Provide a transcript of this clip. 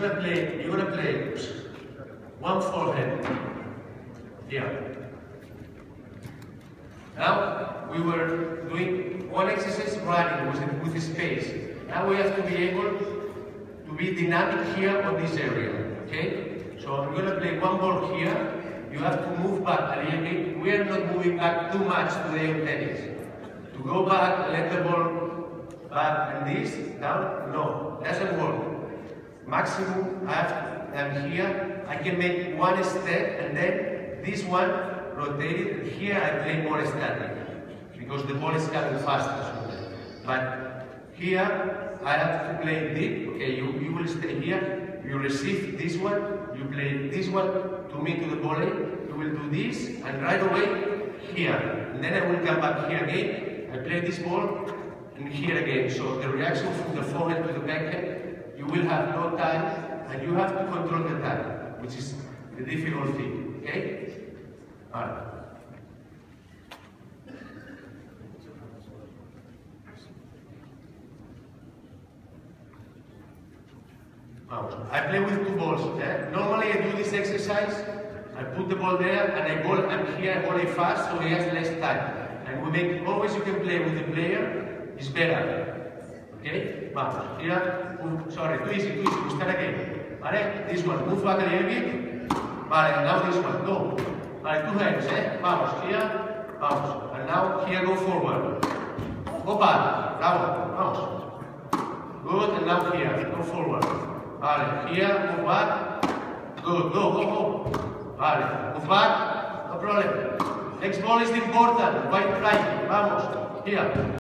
you're gonna play, you're gonna play one forehand here. Now we were doing one exercise running with, with the space. Now we have to be able to be dynamic here on this area. Okay? So I'm gonna play one ball here. You have to move back a little bit. We are not moving back too much today on tennis. To go back, let the ball back and this down. No, doesn't work. Maximum I I'm here. I can make one step and then this one rotated. Here I play more static because the ball is coming faster. But here I have to play deep. Okay, you, you will stay here. You receive this one. You play this one to me to the volley. You will do this and right away here. And then I will come back here again. I play this ball and here again. So the reaction from the forehand to the backhand, will have no time and you have to control the time, which is the difficult thing. Okay? Alright. I play with two balls. Eh? Normally I do this exercise, I put the ball there and I ball, I'm here, I it fast so he has less time. And we make, always you can play with the player, is better. Okay? Vamos, here, move, sorry, too easy, too easy, we start again. Vale? This one, move back a little bit. Vale, now this one, go. Vale, two hands, eh? Vamos, here, vamos. And now here, go forward. Go back, bravo, vamos. Good, and now here, go forward. Vale, here, move back. Good, go, go, go. Vale, move back, no problem. Next ball is important, white flanking, vamos, here.